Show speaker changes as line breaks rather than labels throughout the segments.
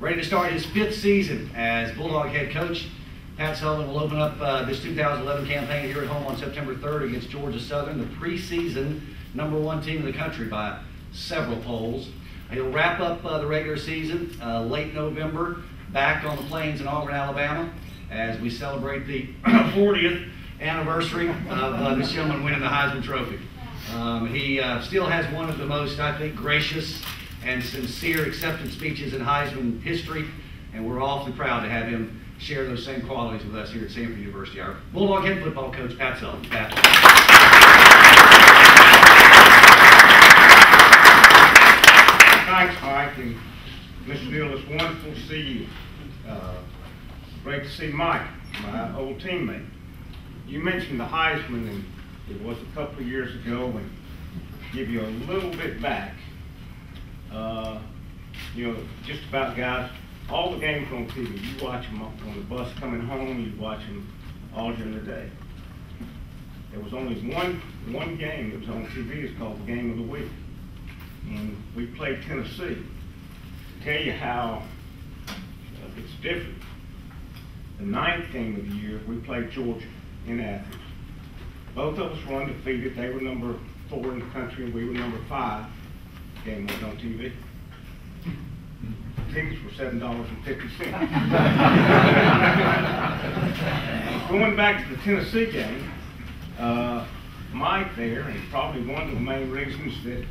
ready to start his fifth season as Bulldog head coach. Pat Sullivan will open up uh, this 2011 campaign here at home on September 3rd against Georgia Southern, the preseason number one team in the country by several polls. He'll wrap up uh, the regular season uh, late November back on the plains in Auburn, Alabama, as we celebrate the 40th anniversary of uh, this gentleman winning the Heisman Trophy. Um, he uh, still has one of the most, I think, gracious and sincere acceptance speeches in Heisman history, and we're awfully proud to have him share those same qualities with us here at Samford University. Our Bulldog head football coach, Pat Sullivan. Pat.
Thanks, Mike, and Mr. Neal, it's wonderful to see you. Uh, Great to see Mike, my old teammate. You mentioned the Heisman, and it was a couple of years ago, and give you a little bit back. Uh, You know, just about guys, all the games on TV, you watch them on the bus coming home, you watch them all during the day. There was only one, one game that was on TV, it's called the Game of the Week and we played Tennessee. Tell you how uh, it's different. The ninth game of the year, we played Georgia in Athens. Both of us were undefeated. They were number four in the country, and we were number five. Game was on TV. Tickets were seven dollars and fifty cents. Going back to the Tennessee game, uh, Mike there, and probably one of the main reasons that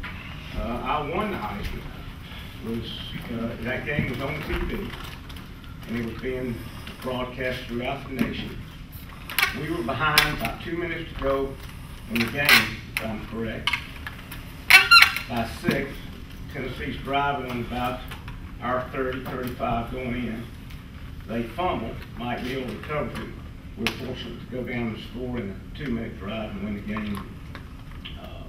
uh, I won the Heisman was uh, that game was on TV and it was being broadcast throughout the nation. We were behind about two minutes to go in the game, if I'm correct. By six, Tennessee's driving on about our 30, 35 going in. They fumble. Mike Neal recovered it. We're fortunate to go down and score in a two-minute drive and win the game. Uh,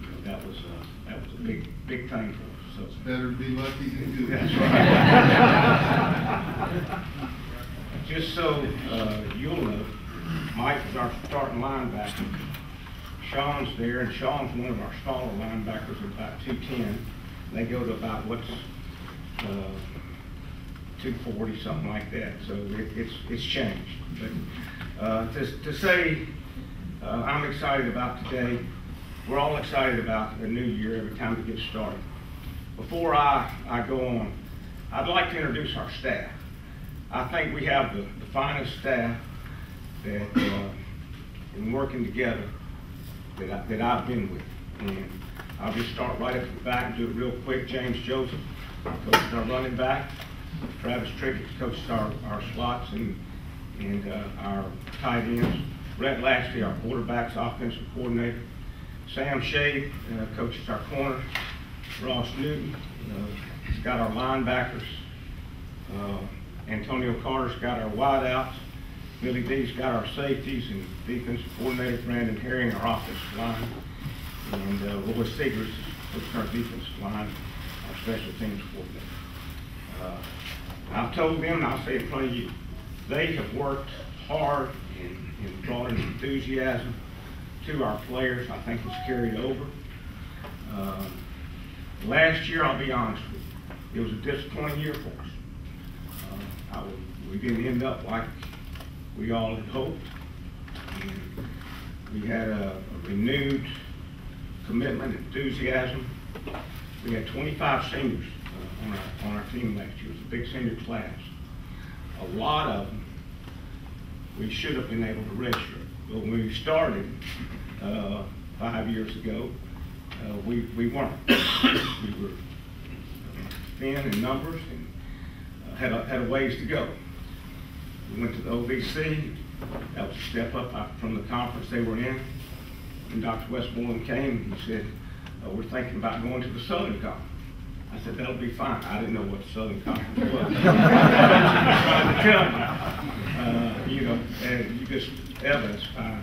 you know, That was, uh, that was a big, big thing for us, so.
Better be lucky than good.
That's right. Just so uh, you'll know, Mike is our starting linebacker. Sean's there, and Sean's one of our smaller linebackers, about 210. They go to about what's uh, 240, something like that. So it, it's it's changed. But uh, to, to say uh, I'm excited about today, we're all excited about the new year every time it gets started. Before I, I go on, I'd like to introduce our staff. I think we have the, the finest staff that, uh, in working together that, I, that I've been with. And I'll just start right up the back and do it real quick. James Joseph, coaches our running back. Travis Trickett coaches our, our slots and, and uh, our tight ends. Rhett Lashley, our quarterback's offensive coordinator. Sam Shade uh, coaches our corner. Ross Newton, uh, he's got our linebackers. Uh, Antonio Carter's got our wideouts. Billy D's got our safeties and defensive coordinator Brandon Herring, our offensive line. And uh, Roy Seegers is our defensive line, our special teams coordinator. Uh, I've told them, and I'll say it in front of you, they have worked hard and, and brought an enthusiasm to our players. I think it's carried over. Uh, Last year, I'll be honest with you, it was a disappointing year for us. Uh, I, we didn't end up like we all had hoped. We had a, a renewed commitment, enthusiasm. We had 25 seniors uh, on, our, on our team last year. It was a big senior class. A lot of them we should have been able to register. But when we started uh, five years ago, uh, we, we weren't. we were thin in numbers and uh, had, a, had a ways to go. We went to the OVC. That was a step up uh, from the conference they were in. And Dr. Westmoreland came and he said, uh, we're thinking about going to the Southern Conference. I said, that'll be fine. I didn't know what the Southern Conference was. Uh, you know, and you just evidence, uh,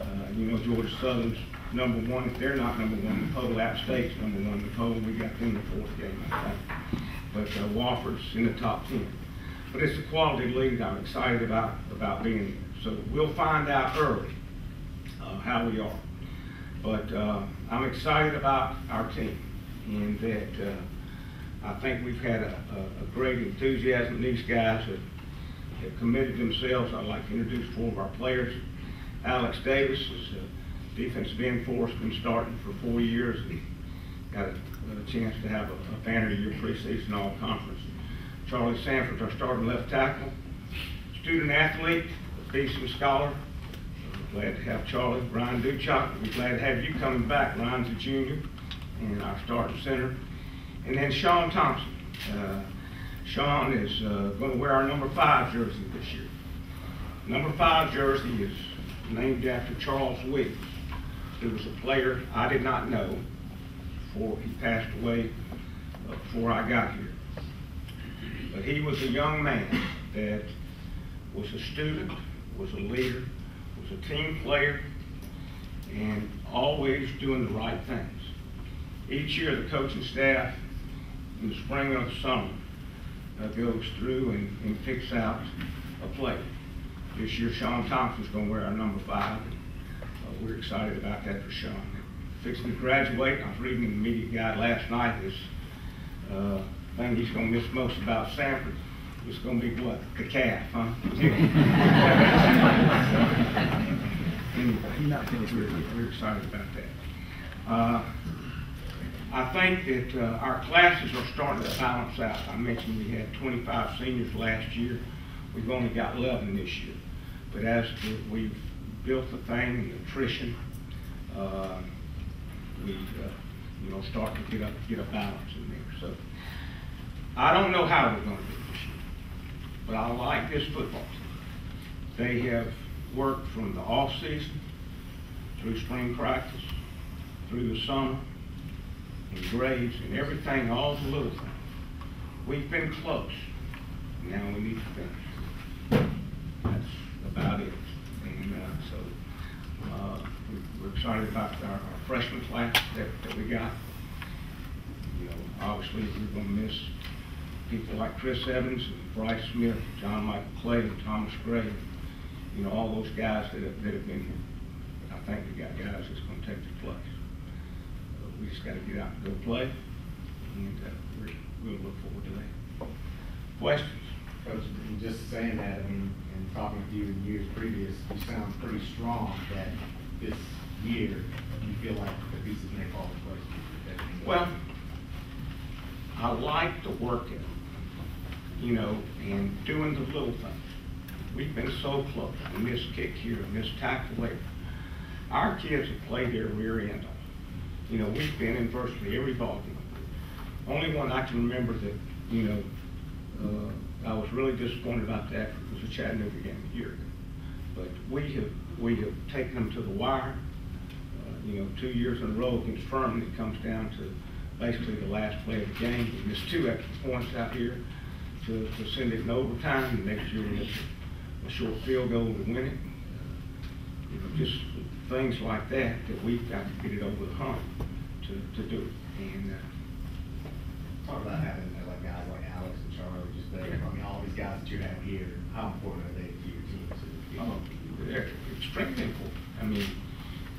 uh, you know, Georgia Southern's number one. If they're not number one the poll, App State's number one the poll. We got them the fourth game, I think. But uh, Wofford's in the top ten. But it's a quality league I'm excited about, about being here. So we'll find out early uh, how we are. But uh, I'm excited about our team and that uh, I think we've had a, a, a great enthusiasm. These guys have, have committed themselves. I'd like to introduce four of our players. Alex Davis is a defensive end for us, been starting for four years and got a, a chance to have a, a banner year preseason all conference. Charlie Sanford's our starting left tackle. Student athlete, a Beeson scholar. Glad to have Charlie. Ryan Duchok, we're glad to have you coming back. Ryan's a junior and our starting center. And then Sean Thompson. Uh, Sean is uh, going to wear our number five jersey this year. Number five jersey is named after Charles Williams, who was a player I did not know before he passed away, uh, before I got here. But he was a young man that was a student, was a leader, was a team player, and always doing the right things. Each year, the coaching staff, in the spring or the summer, uh, goes through and, and picks out a player. This year, Sean Thompson's going to wear our number five. and, uh, we're excited about that for Sean. Fixing to graduate, I was reading in the media guide last night, this thing he's going to miss most about Samford is going to be what? The calf, huh? Anyway, we're, we're excited about that. Uh, I think that uh, our classes are starting to balance out. I mentioned we had 25 seniors last year. We've only got 11 this year. But as the- we've built the thing, the attrition, uh, we, uh, you know, start to get a, get a balance in there. So I don't know how we're gonna do this year, but I like this football team. They have worked from the off-season through spring practice, through the summer, and grades and everything, all the little things. We've been close. Now we need to finish. That's about it. And, uh, so, uh, we- we're excited about our our freshman class that, that we got. You know, obviously, we're gonna miss people like Chris Evans and Bryce Smith, John Michael Clay, and Thomas Gray. You know, all those guys that have, that have been here. I think we got guys that's gonna take their place. Uh, We just gotta get out and go play, and, uh, we're, we'll look forward to that. Questions?
Coach, just saying that, I mean, and talking to you in years previous, you sound pretty strong that this year, you feel like the pieces may fall in place.
Well, I like the work ethic, you know, and doing the little things. We've been so close, and this kick here, and this tackle there. Our kids have played their rear end off. You know, we've been in virtually every ball game. Only one I can remember that, you know, uh, I was really disappointed about that was the Chattanooga game a year ago. But we have, we have taken them to the wire, uh, you know, two years in a row against Furman, it comes down to basically the last play of the game. We missed two extra points out here to, to send it in overtime, and next year we a short field goal to win it. You know, just things like that, that we've got to get it over the hump to, to do it. And, uh,
Talk about having uh, like guys like Alex and Charlie, just there, I mean, all these guys that you have here, how important are they to your team? So,
Oh, they're extremely important. I mean,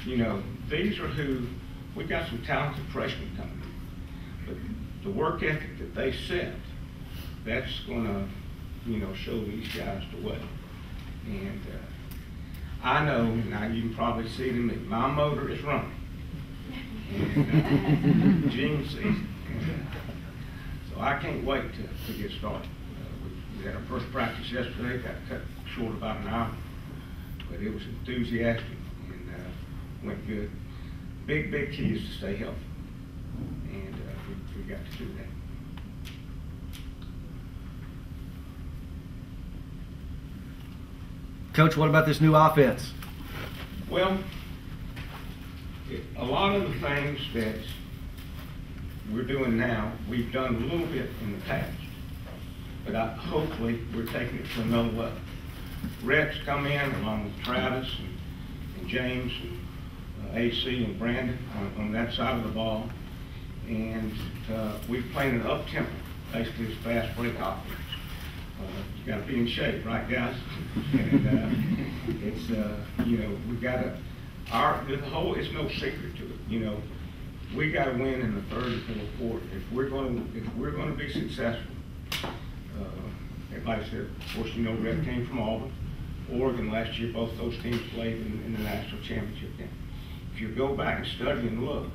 you know, these are who, we got some talented freshmen coming in. But the work ethic that they set, that's gonna, you know, show these guys the way. And, uh, I know, now you can probably see in me, my motor is running. And, uh, Gene sees it. So I can't wait to, to get started. Uh, we- We had our first practice yesterday, got cut short about an hour, but it was enthusiastic and, uh, went good. Big, big key is to stay healthy, and, uh, we, we got to do that.
Coach, what about this new offense?
Well, a lot of the things that we're doing now, we've done a little bit in the past. But I, hopefully, we're taking it to another level. Reps come in along with Travis and, and James and uh, AC and Brandon on, on that side of the ball. And, uh, we played an up-tempo, basically this fast break offense. You gotta be in shape, right, guys? And, uh, it's, uh, you know, we gotta, our, the whole, it's no secret to it, you know. we gotta win in the third and fourth quarter. If we're gonna, if we're gonna be successful, uh, everybody said, of course, you know, Rhett came from Auburn. Oregon last year, both those teams played in, in the national championship game. If you go back and study and look,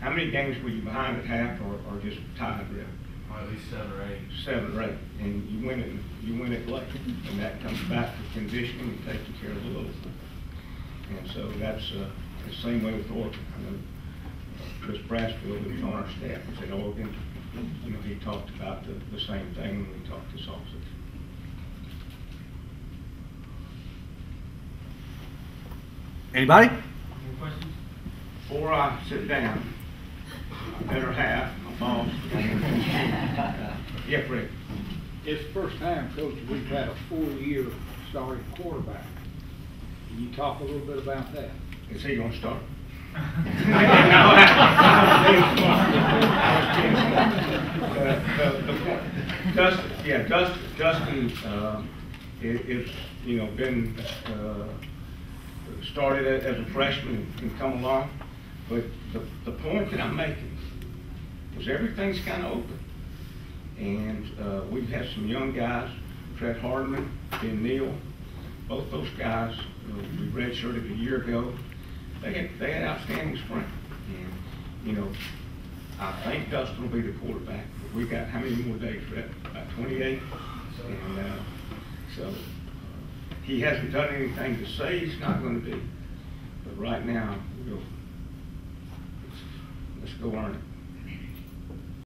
how many games were you behind at half or, or just tied, Rhett?
Or at least seven or eight.
seven or eight, and you win it, you win it late, and that comes back to conditioning and taking care of the little things. And so that's, uh, the same way with Oregon. I know uh, Chris Brassfield, who's on our staff, was at Oregon, you know, he talked about the, the same thing when we talked this offseason.
Anybody?
Any questions?
Before I sit down, I better have my boss. Yeah, Fred.
It's the first time, Coach, we've had a full year starting quarterback. Can you talk a little bit about that?
Is he gonna start? Dustin, yeah, Dustin, Dustin, uh, is, you know, been, uh, started as a freshman and come along. But the, the point that I'm making is everything's kind of open. And, uh, we've had some young guys, Fred Hardman and Neal, both those guys, uh, we redshirted a year ago. They had, they had outstanding spring. And, you know, I think Dustin will be the quarterback. But We got, how many more days, Fred? About twenty-eight? And, uh, so, uh, he hasn't done anything to say he's not gonna be. But right now, we'll, let's go earn it.